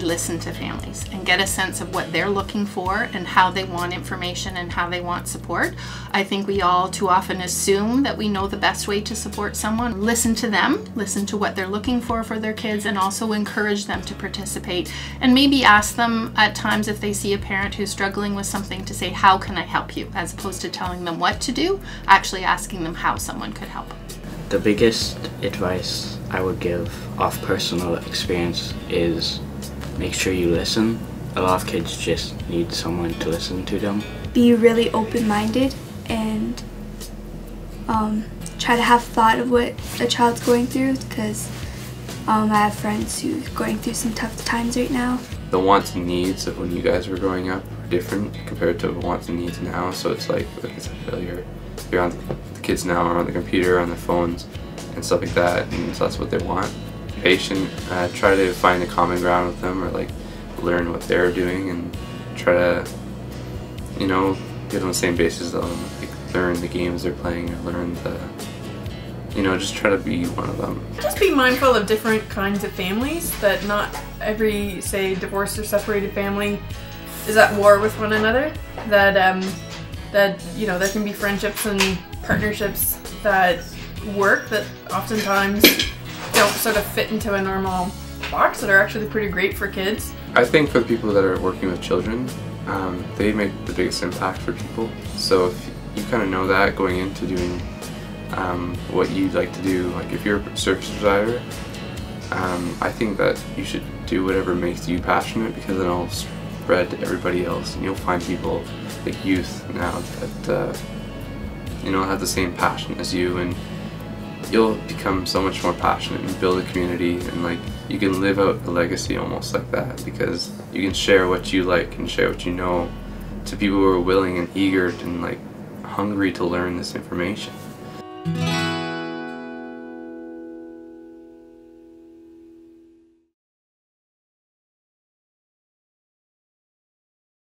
listen to families and get a sense of what they're looking for and how they want information and how they want support. I think we all too often assume that we know the best way to support someone. Listen to them, listen to what they're looking for for their kids, and also encourage them to participate. And maybe ask them at times if they see a parent who's struggling with something to say, How can I help you? as opposed to telling them what to do, actually asking them how someone could help. The biggest advice I would give off personal experience is make sure you listen. A lot of kids just need someone to listen to them. Be really open-minded and um, try to have thought of what a child's going through because um, I have friends who are going through some tough times right now. The wants and needs of when you guys were growing up are different compared to the wants and needs now. So it's like, like I said earlier, you're on the kids now are on the computer, on their phones, and stuff like that, and so that's what they want. Patient, uh, try to find a common ground with them, or like learn what they're doing, and try to, you know, get on the same basis of them. Like learn the games they're playing, or learn the, you know, just try to be one of them. Just be mindful of different kinds of families. That not every, say, divorced or separated family is at war with one another. That um, that you know there can be friendships and partnerships that work that oftentimes don't sort of fit into a normal box that are actually pretty great for kids. I think for the people that are working with children, um, they make the biggest impact for people. So if you kind of know that going into doing um, what you'd like to do, like if you're a service provider, um, I think that you should do whatever makes you passionate because then it'll spread to everybody else and you'll find people like youth now that uh, you know have the same passion as you and you'll become so much more passionate and build a community and like you can live out a legacy almost like that because you can share what you like and share what you know to people who are willing and eager and like hungry to learn this information.